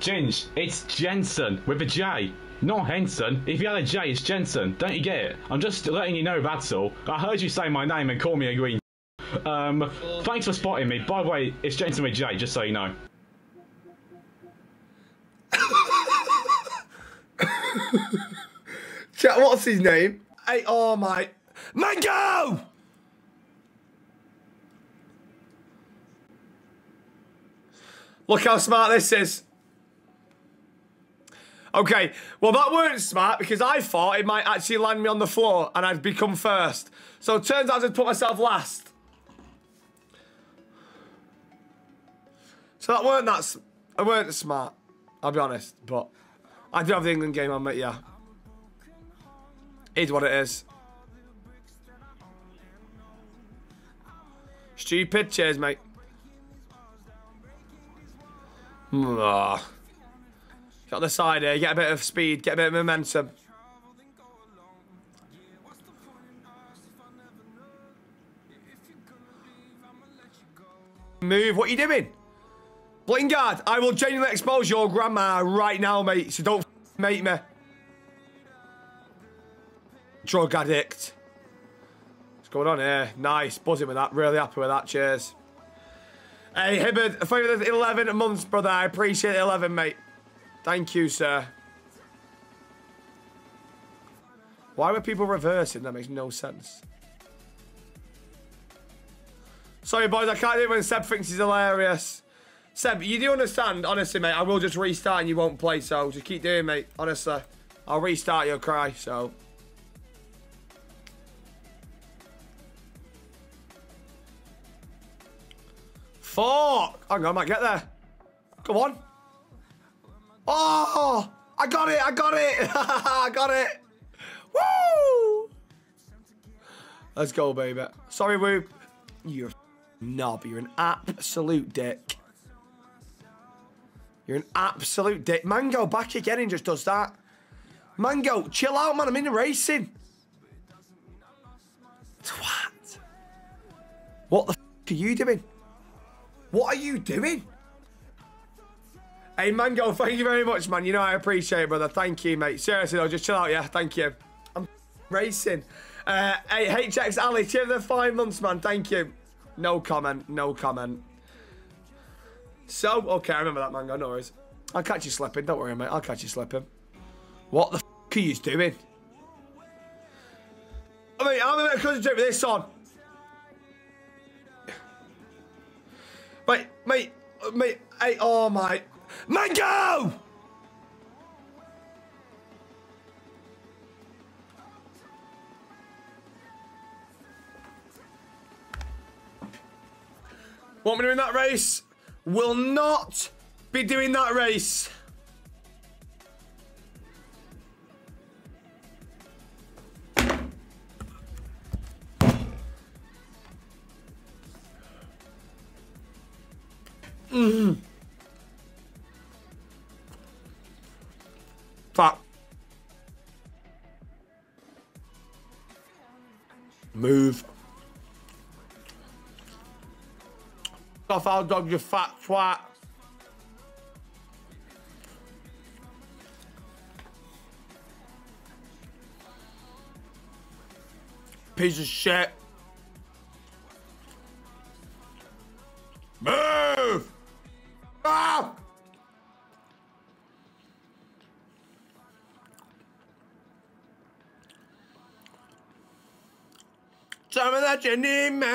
Ginge, it's Jensen with a J. Not Henson. If you had a J, it's Jensen. Don't you get it? I'm just letting you know that's all. I heard you say my name and call me a green. Um, thanks for spotting me. By the way, it's Jensen with J, just so you know. Chat, what's his name? Hey, oh my. Mango! Look how smart this is. Okay, well that weren't smart because I thought it might actually land me on the floor and I'd become first. So it turns out I'd put myself last. So that weren't that. I weren't smart. I'll be honest, but I do have the England game on, mate. Yeah, is what it is. Stupid. Cheers, mate. Ah. Got the side here. Get a bit of speed. Get a bit of momentum. Move. What are you doing? Blingard, I will genuinely expose your grandma right now, mate. So don't make me. Drug addict. What's going on here? Nice. Buzzing with that. Really happy with that. Cheers. Hey, Hibbard, thank you 11 months, brother. I appreciate the 11, mate. Thank you, sir. Why were people reversing? That makes no sense. Sorry, boys. I can't do it when Seb thinks he's hilarious. Seb, you do understand, honestly, mate. I will just restart and you won't play, so just keep doing, mate. Honestly, I'll restart your cry, so. Fuck! Hang on, I might get there. Come on. Oh! I got it! I got it! I got it! Woo! Let's go, baby. Sorry, Whoop. You're a knob. You're an absolute dick. You're an absolute dick. Mango back again and just does that. Mango, chill out, man. I'm in the racing. Twat. What the f are you doing? What are you doing? Hey, Mango, thank you very much, man. You know I appreciate it, brother. Thank you, mate. Seriously, though, just chill out, yeah? Thank you. I'm racing. Uh, hey, HX Ali, cheer the five months, man. Thank you. No comment. No comment. So, okay, I remember that, Mango. No worries. I'll catch you slipping. Don't worry, mate. I'll catch you slipping. What the f are you doing? I mean, I'm going to concentrate with this on. Mate, mate, mate, hey, oh my. Mango! Want me to that race? Will not be doing that race. Fuck. Move. Off Aldog, you fat twat. Piece of shit. Move! Ah! You need me.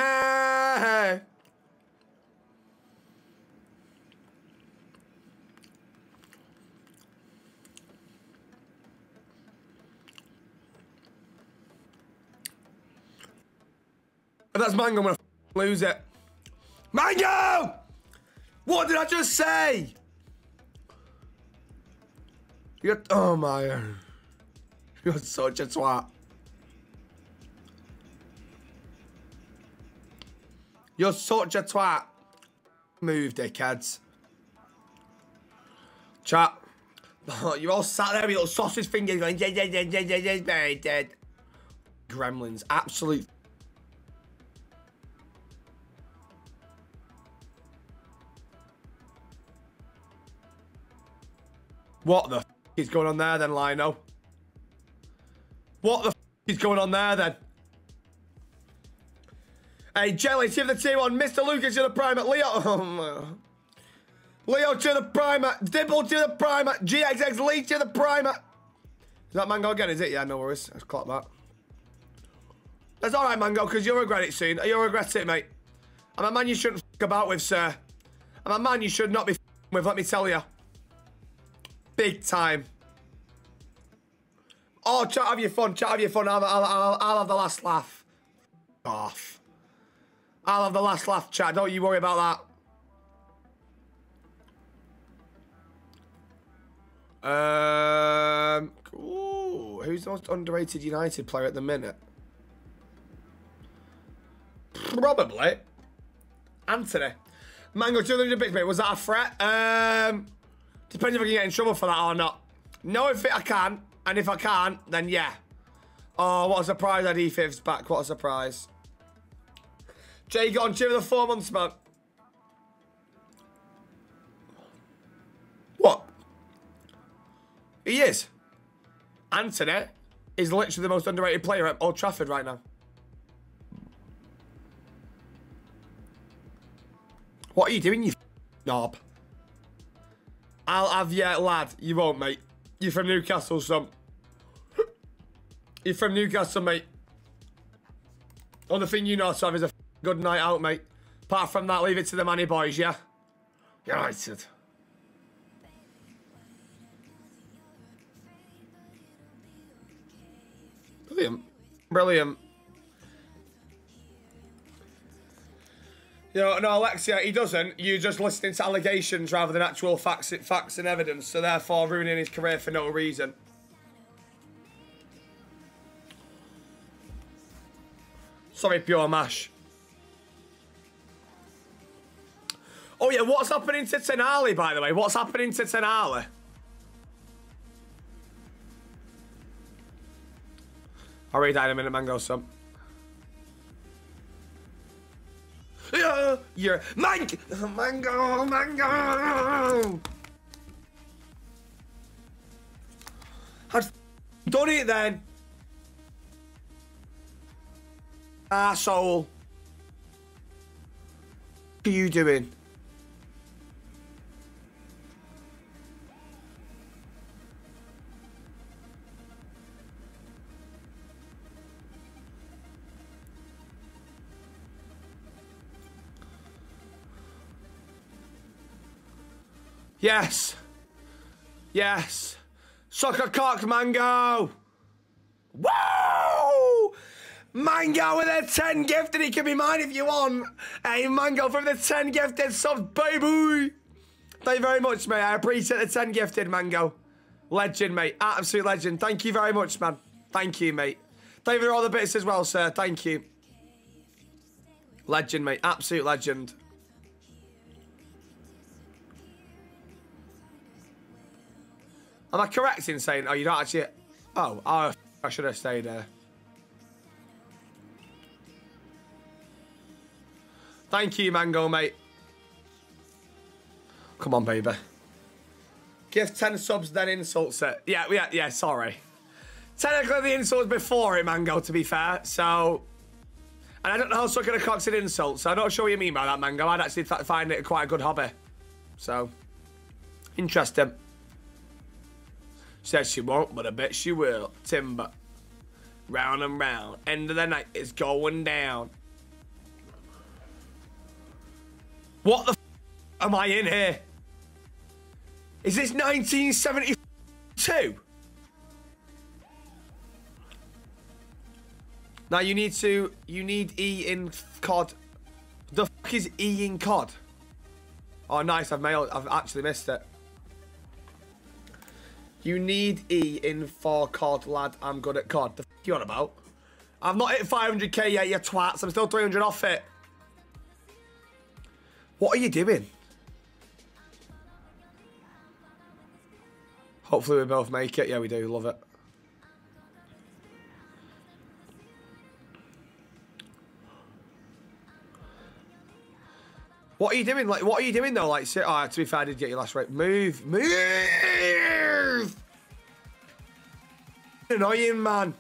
If that's Mango, I'm gonna lose it. Mango! What did I just say? You're, oh my. You're such a twat. You're such a twat. Move, dickheads. Chat. You're all sat there with your sausage fingers going, yeah, yeah, yeah, yeah, yeah, yeah, very dead. Gremlins. Absolute. What the is going on there then, Lino? What the is going on there then? Hey, Jelly, give the team on. Mr. Lucas to the primer. Leo. Um, Leo to the primer. Dibble to the primer. GXX Lee to the primer. Is that Mango again, is it? Yeah, no worries. Let's clock that. That's all right, Mango, because you'll regret it soon. You'll regret it, mate. I'm a man you shouldn't f about with, sir. I'm a man you should not be with, let me tell you. Big time. Oh, chat, have your fun. Chat, have your fun. I'll, I'll, I'll, I'll have the last laugh. Off. I'll have the last laugh, chat. Don't you worry about that. Um, ooh, who's the most underrated United player at the minute? Probably Antony. Mango 200 bits, mate. Was that a threat? Um, depends if I can get in trouble for that or not. No, if it, I can. And if I can't, then yeah. Oh, what a surprise that E5's back. What a surprise. Jay on cheer the four months, man. What? He is. Antony is literally the most underrated player at Old Trafford right now. What are you doing, you knob? I'll have you, lad. You won't, mate. You're from Newcastle, son. You're from Newcastle, mate. Only thing you know to have is a good night out, mate. Apart from that, leave it to the money boys, yeah? United. Brilliant. Brilliant. You know, no, Alexia, he doesn't. You're just listening to allegations rather than actual facts, facts and evidence, so therefore ruining his career for no reason. Sorry, pure mash. Oh yeah, what's happening to Tonali, by the way? What's happening to Tonali? I'll read that in a minute, Mango, son. Yeah, you're mango, mango, mango. I've done it then. Asshole. What are you doing? Yes. Yes. Soccer cock mango. Whoa! Mango with a 10 gifted. He can be mine if you want. Hey, Mango from the 10 gifted subs, baby. Thank you very much, mate. I appreciate the 10 gifted, Mango. Legend, mate. Absolute legend. Thank you very much, man. Thank you, mate. Thank you for all the bits as well, sir. Thank you. Legend, mate. Absolute legend. Am I correct in saying, oh, you don't actually... Oh, oh I should have stayed there. Thank you, Mango, mate. Come on, baby. Give 10 subs, then insults it. Yeah, yeah, yeah, sorry. Technically, the insult was before it, Mango, to be fair. So... And I don't know how sucking a cock's an insult, so I'm not sure what you mean by that, Mango. I'd actually find it quite a good hobby. So... Interesting. Says she won't, but I bet she will. Timber. Round and round. End of the night is going down. What the am I in here? Is this 1972? Now you need to, you need E in COD. The is E in COD? Oh, nice, I've mailed, I've actually missed it. You need E in for COD, lad. I'm good at COD. The f you on about? I've not hit 500k yet, you twats. I'm still 300 off it. What are you doing? Hopefully we both make it. Yeah, we do. Love it. What are you doing? Like, what are you doing though? Like, sit. Oh, to be fair, I did get your last rate. Move, move. Annoying, man.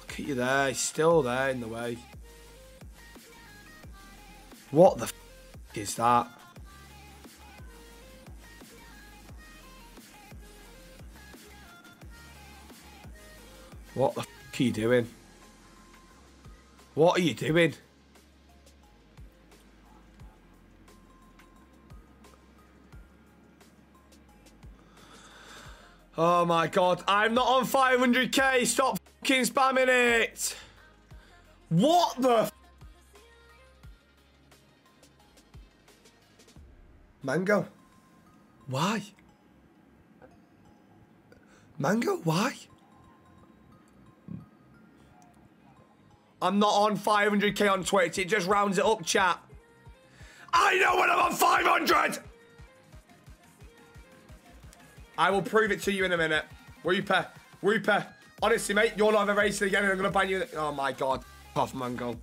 Look at you there. He's still there in the way. What the is that? What the are you doing? What are you doing? Oh my god, I'm not on 500k. Stop fucking spamming it. What the Mango. Why? Mango, why? I'm not on 500k on Twitch. It just rounds it up, chat. I know when I'm on 500! I will prove it to you in a minute. Weeper, Weeper. Honestly, mate, you're not ever racing again and I'm to ban you. Oh, my God. Mango.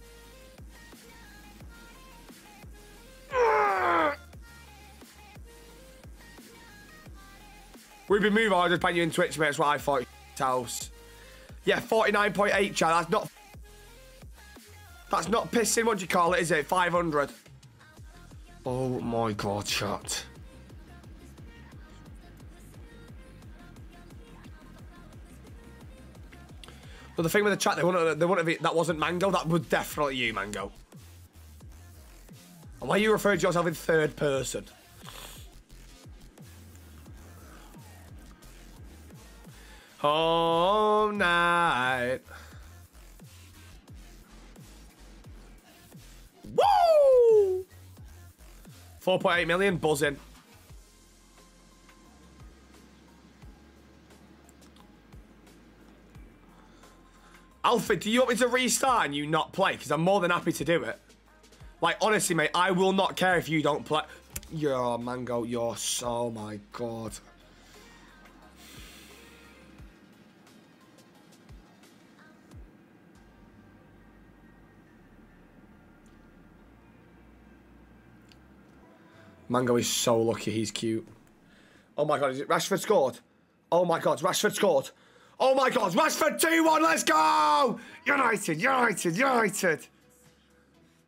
We've been moving on, I'll just ban you in Twitch, mate. That's what I thought. House. Yeah, 49.8, chat. That's not... That's not pissing, what do you call it, is it? 500. Oh, my God, chat. But the thing with the chat, they wouldn't, they wouldn't have, that wasn't Mango. That was definitely you, Mango. And why you refer to yourself in third person? All night. Woo! 4.8 million buzzing. Alfred, do you want me to restart and you not play? Because I'm more than happy to do it. Like, honestly, mate, I will not care if you don't play. You're, Mango, you're so, my God. Mango is so lucky he's cute. Oh my god, is it Rashford scored? Oh my god, Rashford scored. Oh my god, Rashford 2-1, let's go! United, United, United.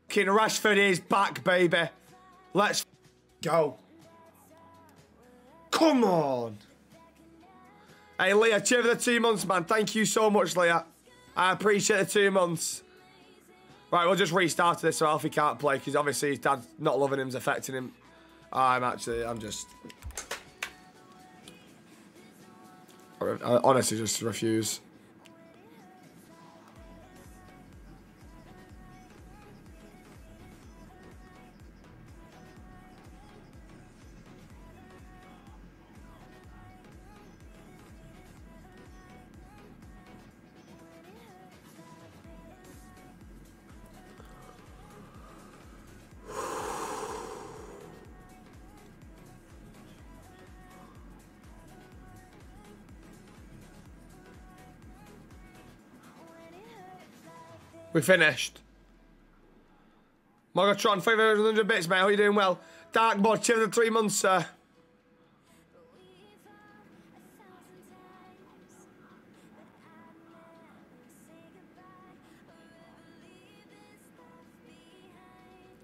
King Rashford is back, baby. Let's go. Come on. Hey, Leah, cheer for the two months, man. Thank you so much, Leah. I appreciate the two months. Right, we'll just restart this so Alfie can't play because obviously his dad not loving him is affecting him. I'm actually, I'm just... I uh, honestly just refuse. We finished. Mogatron, 500 bits, mate. How you doing well? Dark Mod, cheer the three months, sir.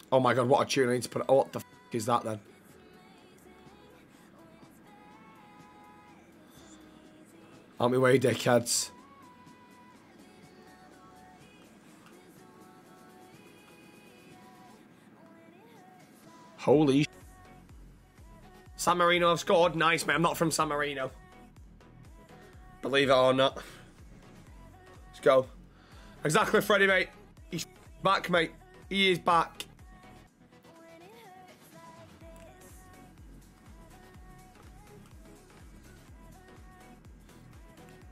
Oh my god, what a tune I need to put. Oh, what the is that then? On my way, dickheads. Holy San Marino have scored. Nice, mate. I'm not from San Marino. Believe it or not. Let's go. Exactly, Freddie, mate. He's back, mate. He is back.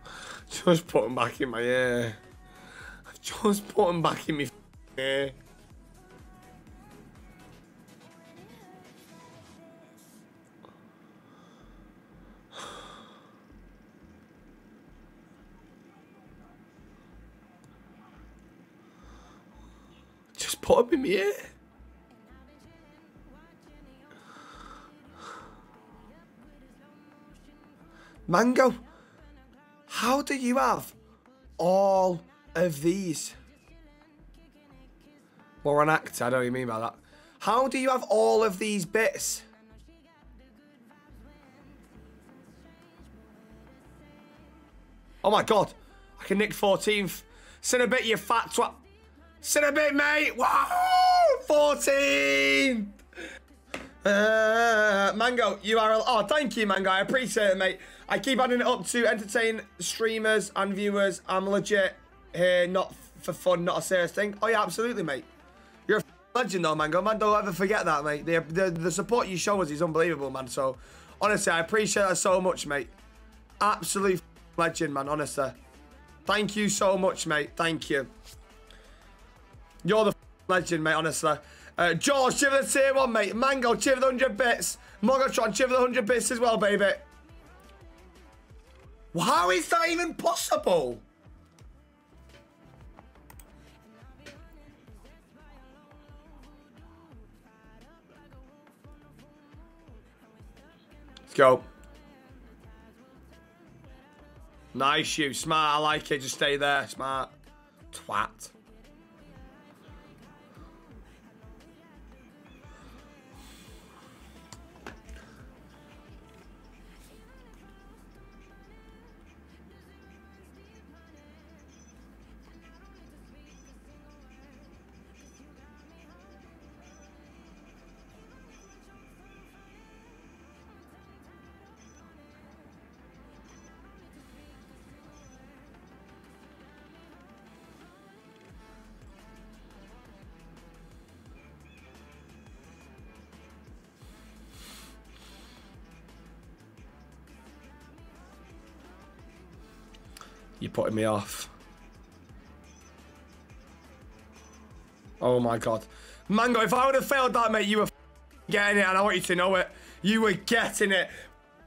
Just put him back in my ear. Just put him back in my ear. Mango, how do you have all of these? Or an actor, I don't you mean by that. How do you have all of these bits? Oh my god. I can nick 14th. Sin a bit, you fat twat. Sin a bit, mate. Wow! 14! Uh, Mango, URL. Oh, thank you, Mango. I appreciate it, mate. I keep adding it up to entertain streamers and viewers. I'm legit here, not for fun, not a serious thing. Oh, yeah, absolutely, mate. You're a legend, though, Mango. Man, don't ever forget that, mate. The, the, the support you show us is unbelievable, man. So, honestly, I appreciate that so much, mate. Absolute legend, man, honestly. Thank you so much, mate. Thank you. You're the legend, mate, honestly. Uh, George, cheer the tier one, mate. Mango, cheer the 100 bits. Mogotron, cheer the 100 bits as well, baby. How is that even possible? Let's go. Nice you. Smart. I like it. Just stay there. Smart. Twat. You're putting me off. Oh my god. Mango, if I would have failed that, mate, you were getting it, and I want you to know it. You were getting it.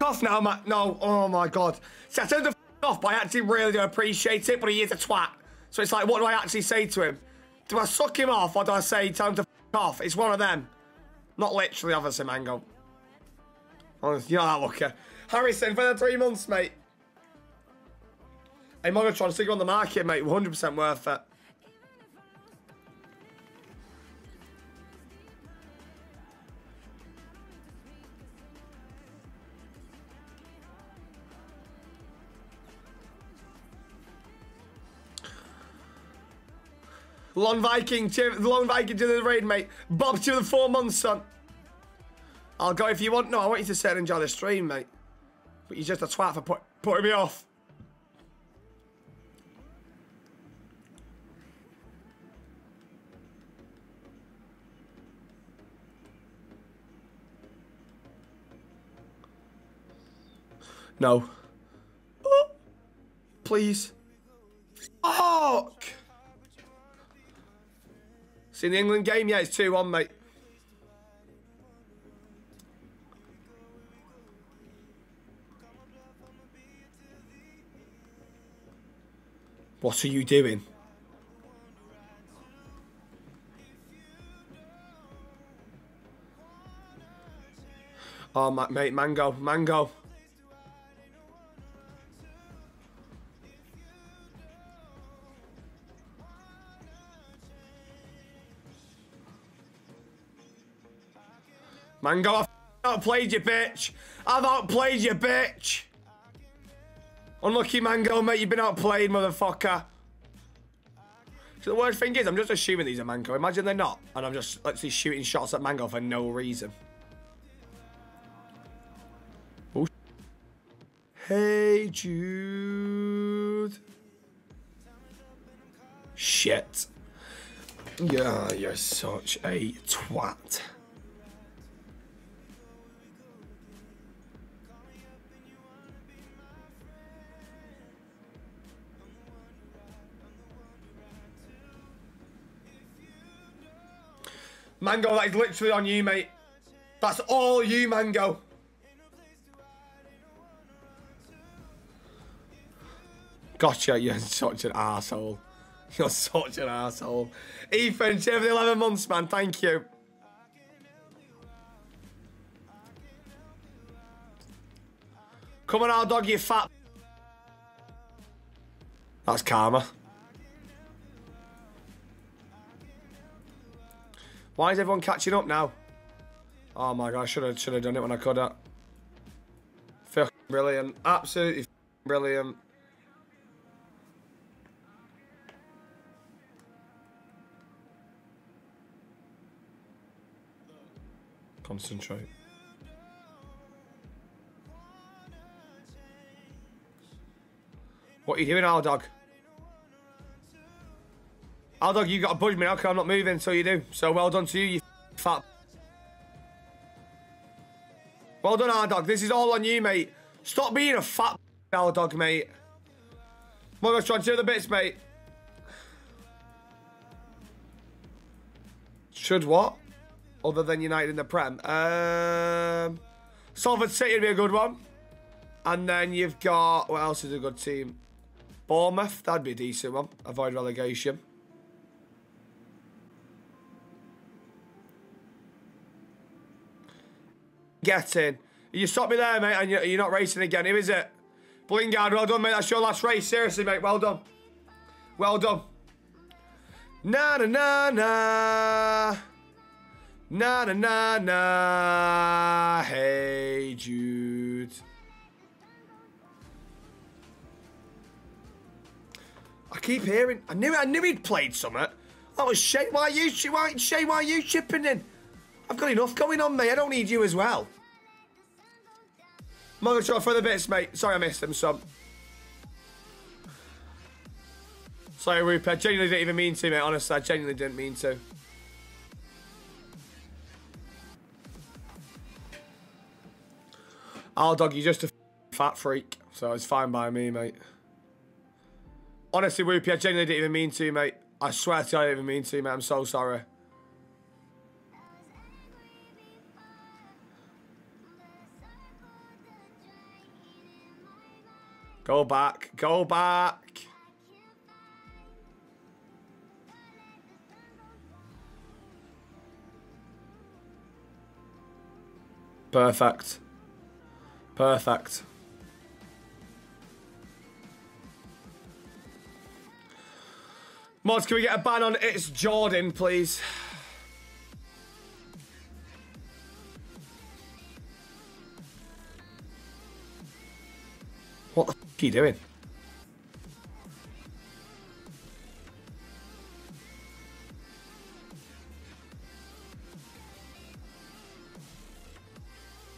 Off now, man. No, oh my god. See, I turned the off, but I actually really do appreciate it, but he is a twat. So it's like, what do I actually say to him? Do I suck him off, or do I say, him to off? It's one of them. Not literally, obviously, Mango. Honestly, you're that looker. Harrison, for the three months, mate. Hey, Monotron, stick on the market, mate. 100% worth it. Lon Viking, cheer, Lon Viking to the raid, mate. Bob to the four months, son. I'll go if you want. No, I want you to sit and enjoy the stream, mate. But you're just a twat for put, putting me off. No. Oh, please. Fuck! See the England game? Yeah, it's 2-1, mate. What are you doing? Oh, my, mate, Mango, Mango. Mango, I've outplayed you, bitch. I've outplayed you, bitch. Unlucky Mango, mate. You've been outplayed, motherfucker. So the worst thing is, I'm just assuming these are Mango. Imagine they're not. And I'm just actually shooting shots at Mango for no reason. Oh. Hey, Jude. Shit. Yeah, you're such a twat. Mango, that is literally on you, mate. That's all you, Mango. Gotcha, you're such an asshole. You're such an asshole. Ethan, cheer for the 11 months, man. Thank you. Come on, Aldog, you fat. That's karma. Why is everyone catching up now? Oh my god, I should have should have done it when I could have. Fucking brilliant. Absolutely brilliant. Concentrate. What are you doing, Aldog? Aldog, you got to budge me now because I'm not moving until you do. So well done to you, you fat. Well done, Aldog. This is all on you, mate. Stop being a fat Aldog, mate. Mother's trying to do the bits, mate. Should what? Other than United in the Prem. Um, Salford City would be a good one. And then you've got, what else is a good team? Bournemouth, that'd be a decent one. Avoid relegation. Get in. You stop me there, mate, and you're, not racing again. Who is it? Blingard, well done, mate. That's your last race. Seriously, mate. Well done. Well done. Na na na na. Na na na na. Hey, Jude. I keep hearing. I knew. I knew he'd played something. Was Shay. Why are you? Why Shay? Why are you chipping in? I've got enough going on, mate. I don't need you as well. Mother for the bits, mate. Sorry I missed them, son. Sorry, Rupert. I genuinely didn't even mean to, mate. Honestly, I genuinely didn't mean to. I'll dog you just a fat freak. So it's fine by me, mate. Honestly, Whoopi, I genuinely didn't even mean to, mate. I swear to I didn't even mean to, mate. I'm so sorry. Go back. Go back. Perfect. Perfect. Mods, can we get a ban on It's Jordan, please? You doing?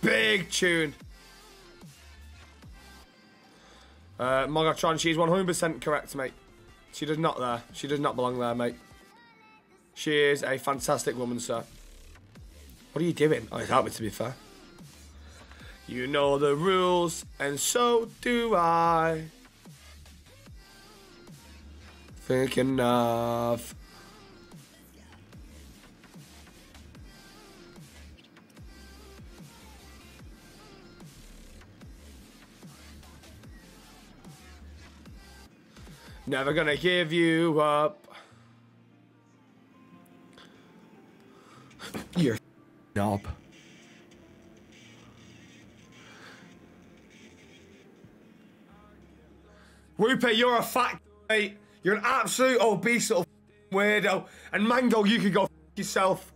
Big tune. Uh, Mogatron, she's 100% correct, mate. She does not there. She does not belong there, mate. She is a fantastic woman, sir. What are you doing? Oh, it's me to be fair. You know the rules, and so do I. Think enough. Never gonna give you up. You're knob. Rupert, you're a fat mate. You're an absolute obese little weirdo. And Mango, you could go yourself.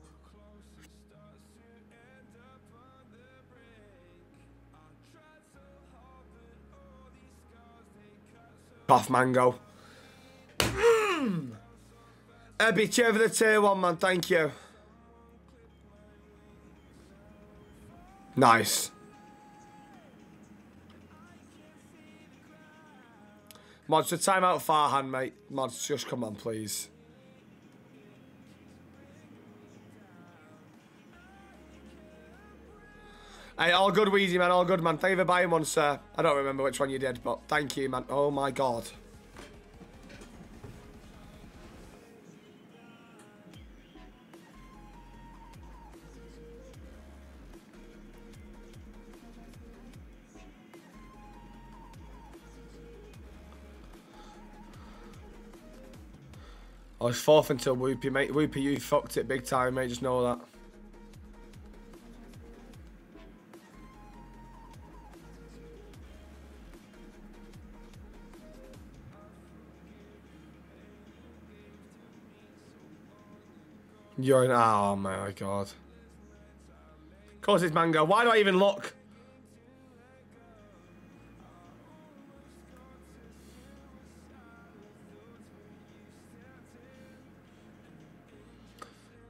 Off Mango. Mm. Ebby, cheer for the tier one, man. Thank you. Nice. Mods, the timeout Farhan, mate. Mods, just come on, please. Hey, all good, Wheezy, man. All good, man. Thank you for buying one, sir. I don't remember which one you did, but thank you, man. Oh, my God. I was fourth until Whoopi, mate. Whoopi, you fucked it big time, mate. Just know that. You're an... Oh, my God. Of course it's Mango. Why do I even look?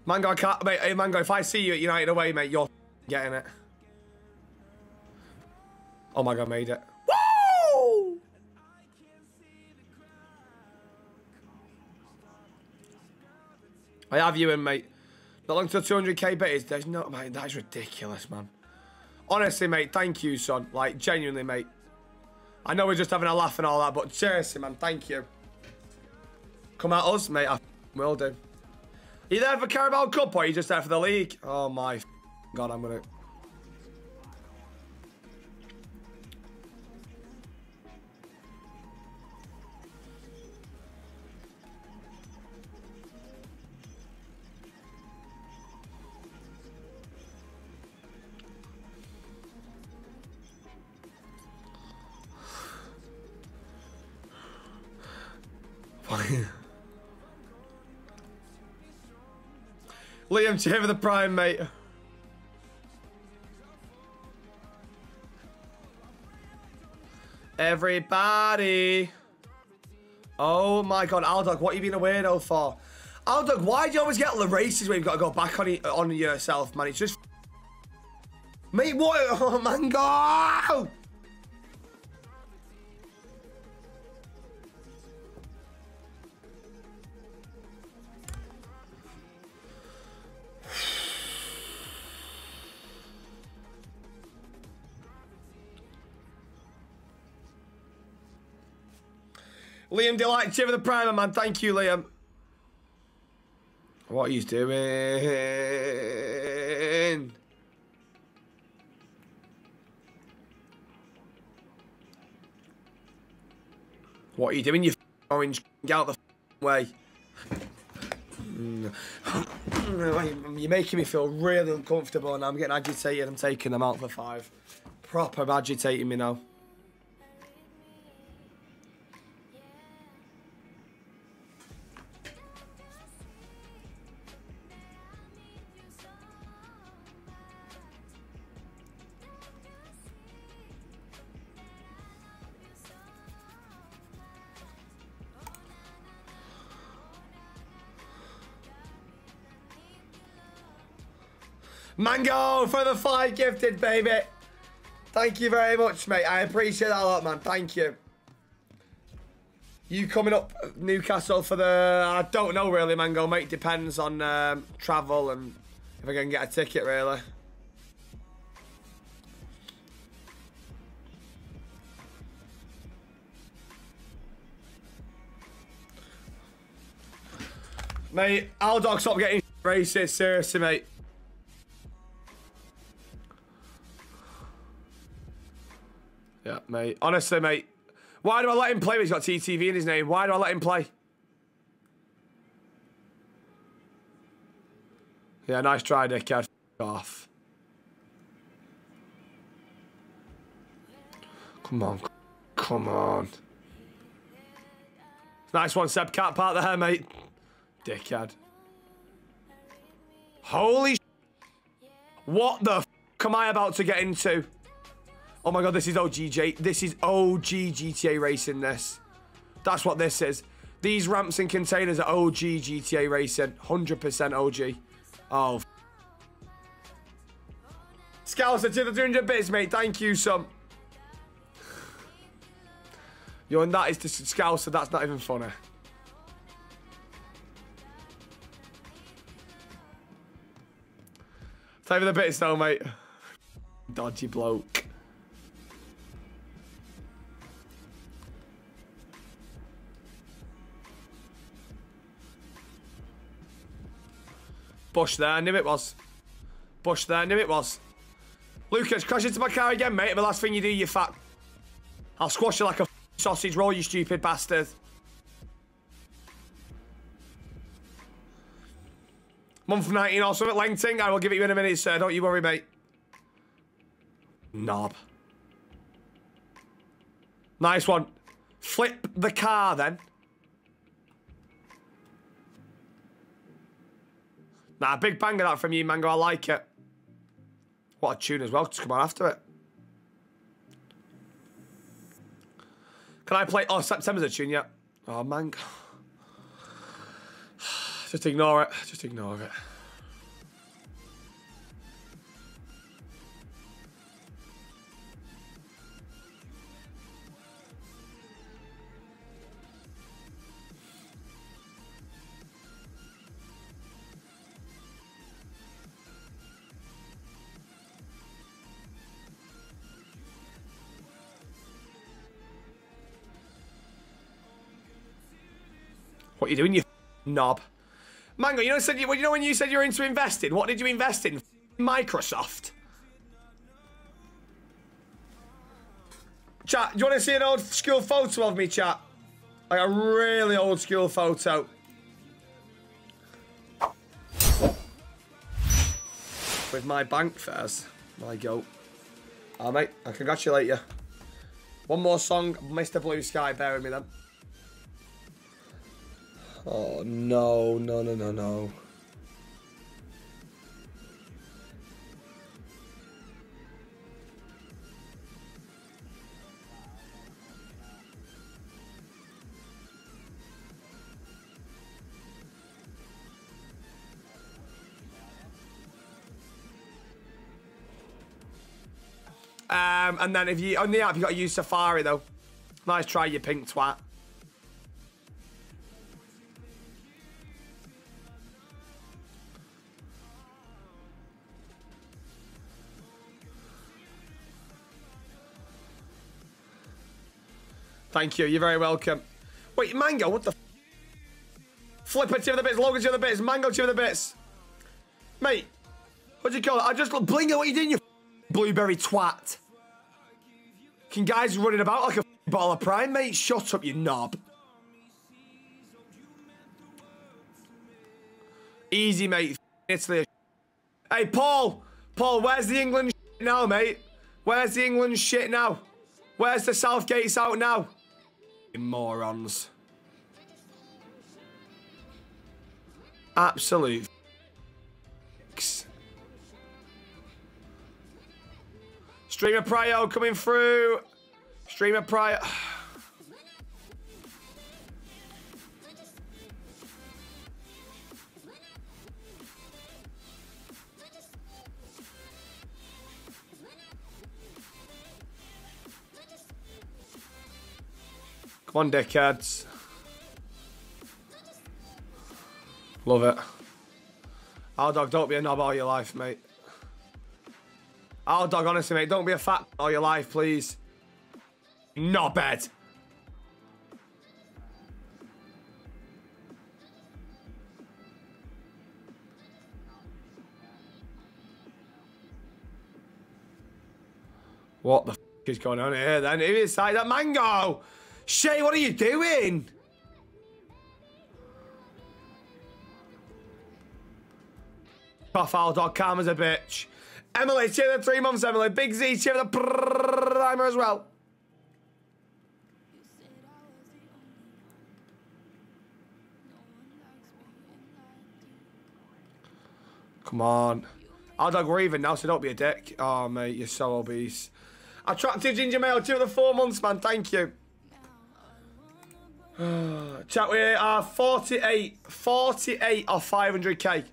Mango, I can't... Mate, hey, Mango, if I see you at United away, mate, you're getting it. Oh, my God, made it. Woo! I have you in, mate. Not long till 200k bet there's no, mate, that is ridiculous, man. Honestly, mate, thank you, son. Like, genuinely, mate. I know we're just having a laugh and all that, but seriously, man, thank you. Come at us, mate, I will do. You there for Carabao Cup or you just there for the league? Oh my God, I'm gonna... Liam, cheer for the prime, mate. Everybody. Oh my god, Aldog, what are you being a weirdo for? Aldog, why do you always get the races where you've got to go back on, it, on yourself, man? It's just... Mate, what? Oh, man, go! Liam Delight, cheer for the primer, man. Thank you, Liam. What are you doing? What are you doing, you orange? Get out the way. Mm. You're making me feel really uncomfortable and I'm getting agitated. I'm taking them out for five. Proper agitating me now. Mango for the five gifted, baby. Thank you very much, mate. I appreciate that a lot, man. Thank you. You coming up Newcastle for the... I don't know, really, Mango, mate. Depends on um, travel and if I can get a ticket, really. Mate, Aldog, stop getting racist. Seriously, mate. Mate. Honestly, mate. Why do I let him play? He's got TTV in his name. Why do I let him play? Yeah, nice try, dickhead. Off. Come on. Come on. Nice one, Seb. Cat part there, mate. Dickhead. Holy What the f am I about to get into? Oh my god, this is OGJ. This is OG GTA racing, this. That's what this is. These ramps and containers are OG GTA racing. 100% OG. Oh. Scouser to the 200 bits, mate. Thank you, son. Yo, and that is the Scouser. That's not even funny. Time for the bits though, mate. Dodgy bloke. Bush there, I knew it was. Bush there, I knew it was. Lucas, crash into my car again, mate. The last thing you do, you fat. I'll squash you like a sausage roll, you stupid bastard. Month 19 or something, Langting. I will give it you in a minute, sir. Don't you worry, mate. Knob. Nice one. Flip the car, then. Nah, big banger that from you, Mango. I like it. What a tune as well. Just come on after it. Can I play? Oh, September's a tune, yeah. Oh, Mango. Just ignore it. Just ignore it. What you doing, you knob? Mango, you know, said you, you know when you said you're into investing, what did you invest in? Microsoft. Chat, do you want to see an old school photo of me, chat? Like a really old school photo. With my bank fares. My goat. Oh, mate, I congratulate you. One more song, Mr. Blue Sky, bear with me then. Oh, no, no, no, no, no. Um, and then if you on the app, you got to use Safari though. Nice try, you pink twat. Thank you. You're very welcome. Wait, Mango, what the f Flipper to the bits, Logan to the bits, Mango to the bits. Mate, what do you call it? I just blingo what you doing, you blueberry twat. Can guys running about like a bottle of prime, mate? Shut up, you knob. Easy, mate. Italy. Hey, Paul. Paul, where's the England now, mate? Where's the England shit now? Where's the Southgate's out now? Morons. Absolute Streamer Prio coming through. Streamer Prio. Come on, dickheads. Love it. Aldog, don't be a knob all your life, mate. Aldog, honestly, mate, don't be a fat all your life, please. Knobhead. What the f is going on here then? Is that? That mango! Shay, what are you doing? Off Aldog, calm a bitch. Emily, cheer the three months, Emily. Big Z, cheer the primer as well. Come on. Aldog, we're even now, so don't be a dick. Oh, mate, you're so obese. Attractive ginger male, two of the four months, man. Thank you. Chat, we are 48, 48 or 500k.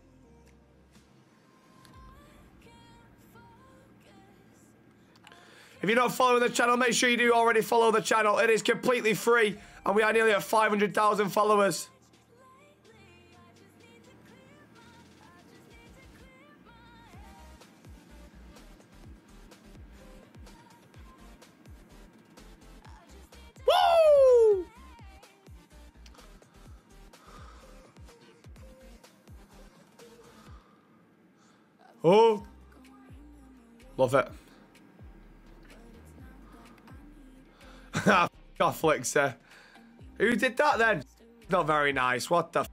If you're not following the channel, make sure you do already follow the channel. It is completely free, and we are nearly at 500,000 followers. Oh. Love it. Ah, off, Flixer. Who did that then? Not very nice. What the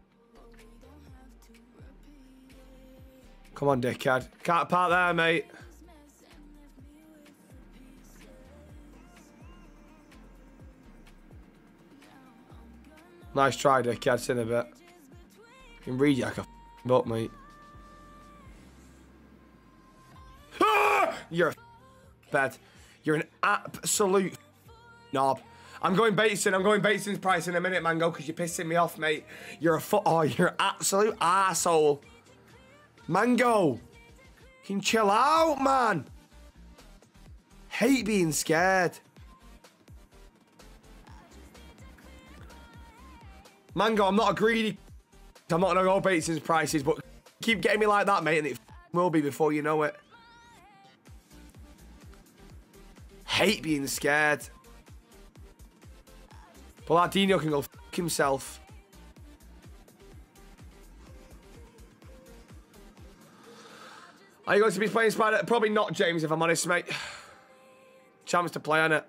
Come on, dickhead. Can't part there, mate. Nice try, dickhead. Sin a bit. You can read you like a book, mate. You're a bed. You're an absolute knob. I'm going Bateson. I'm going Bateson's price in a minute, Mango, because you're pissing me off, mate. You're a foot. Oh, you're absolute asshole. Mango. Can chill out, man. Hate being scared. Mango, I'm not a greedy. I'm not gonna go Bateson's prices, but keep getting me like that, mate, and it will be before you know it. Hate being scared. Ballardino can go f himself. Are you going to be playing Spider? Probably not, James, if I'm honest, mate. Chance to play on it.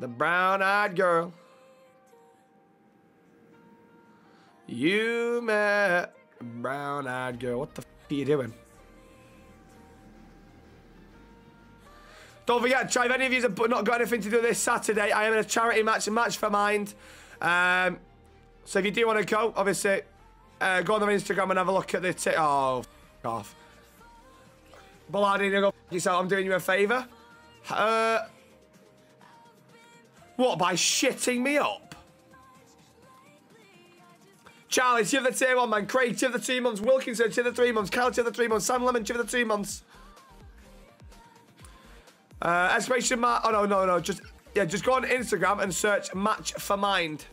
The brown-eyed girl. You met brown-eyed girl. What the f are you doing? Don't forget, try if any of you have not got anything to do this Saturday, I am in a charity match, a match for mind. Um, so if you do want to go, obviously, uh, go on their Instagram and have a look at the t Oh, off. Ballardino, go yourself. I'm doing you a favour. Uh, what, by shitting me up? Charlie, have the tier one, man. Craig, have the two months. Wilkinson, have the three months. Cal, you have the three months. Sam Lemon, have the two months. Uh, exclamation mark. Oh, no, no, no. Just, yeah, just go on Instagram and search Match for Mind.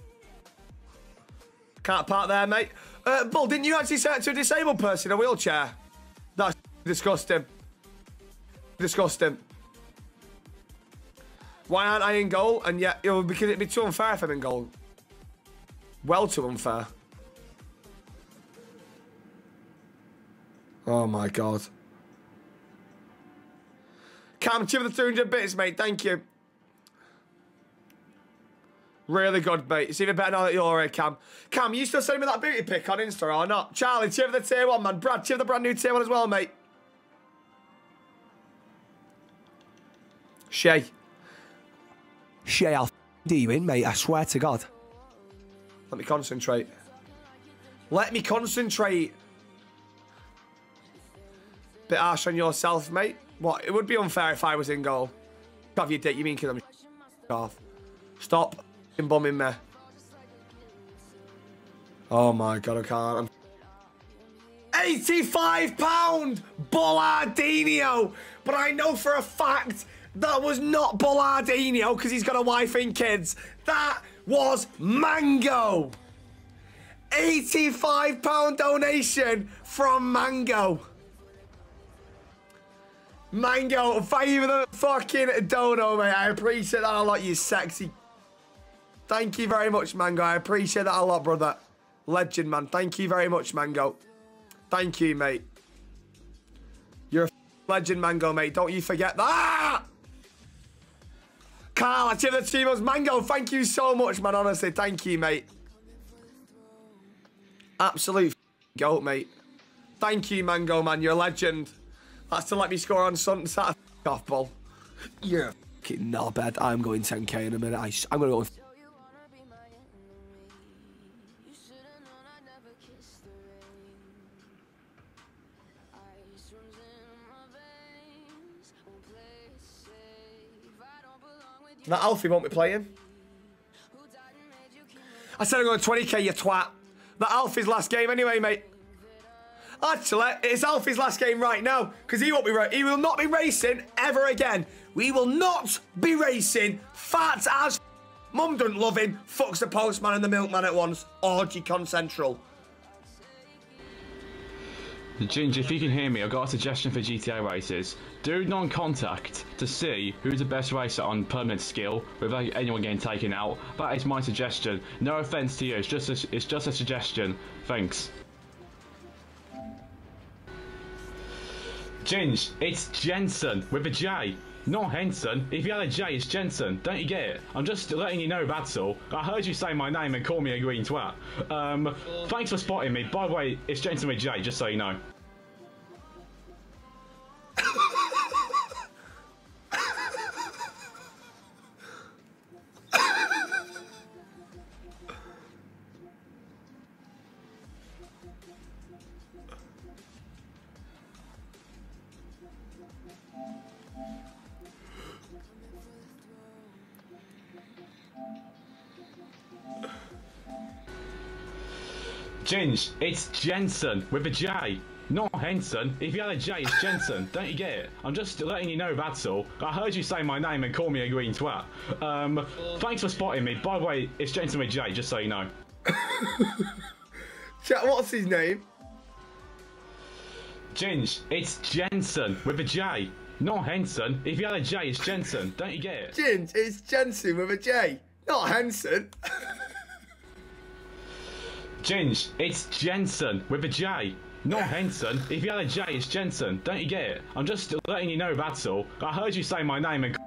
Can't park there, mate. Uh, Bull, didn't you actually send it to a disabled person in a wheelchair? That's disgusting. Disgusting. Why aren't I in goal? And yet, because it'd be too unfair if I'm in goal. Well too unfair. Oh my god. Cam, cheer for the 200 bits, mate. Thank you. Really good, mate. It's even better now that you're here, Cam. Cam, you still sending me that booty pic on Insta or not? Charlie, cheer for the tier one, man. Brad, cheer for the brand new tier one as well, mate. Shay. Shay, I'll do you in, mate. I swear to God. Let me concentrate. Let me concentrate. Bit harsh on yourself, mate. What? It would be unfair if I was in goal. Have your dick. You mean kill him? Off. Stop bumming me. Oh my god, I can't. I'm 85 pound Ballardino. But I know for a fact that was not Ballardino because he's got a wife and kids. That was Mango. 85 pound donation from Mango. Mango, thank you for the fucking dono, mate. I appreciate that a lot, you sexy. Thank you very much, Mango. I appreciate that a lot, brother. Legend, man. Thank you very much, Mango. Thank you, mate. You're a legend, Mango, mate. Don't you forget that. Carl, I tip the team Mango, thank you so much, man. Honestly, thank you, mate. Absolute goat, mate. Thank you, Mango, man. You're a legend. That's to let me score on Saturday. Off ball. You're a fucking knobhead. I'm going 10k in a minute. I, I'm going to go. That Alfie won't be playing. I said I'm going 20k, you twat. That Alfie's last game anyway, mate. Actually, it's Alfie's last game right now because he won't be. He will not be racing ever again. We will not be racing. Fat as. Mum doesn't love him. Fucks the postman and the milkman at once. Orgy Concentral. Ginger, if you can hear me, I've got a suggestion for GTA races. Do non-contact to see who's the best racer on permanent skill without anyone getting taken out. That is my suggestion. No offense to you, it's just a, it's just a suggestion. Thanks. Ginge, it's Jensen with a J. Not Henson. If you had a J, it's Jensen. Don't you get it? I'm just letting you know that's all. I heard you say my name and call me a green twat. Um, thanks for spotting me. By the way, it's Jensen with J, just so you know. Ginge, it's Jensen with a J. Not Henson. If you had a J, it's Jensen. Don't you get it? I'm just letting you know that's all. I heard you say my name and call me a green twat. Um, thanks for spotting me. By the way, it's Jensen with J, just so you know. Chat, what's his name? Ginge, it's Jensen with a J. Not Henson. If you had a J, it's Jensen. Don't you get it? Jins, it's Jensen with a J. Not Henson. Ginge, it's Jensen with a J. Not Henson. If you had a J, it's Jensen. Don't you get it? I'm just letting you know that's all. I heard you say my name and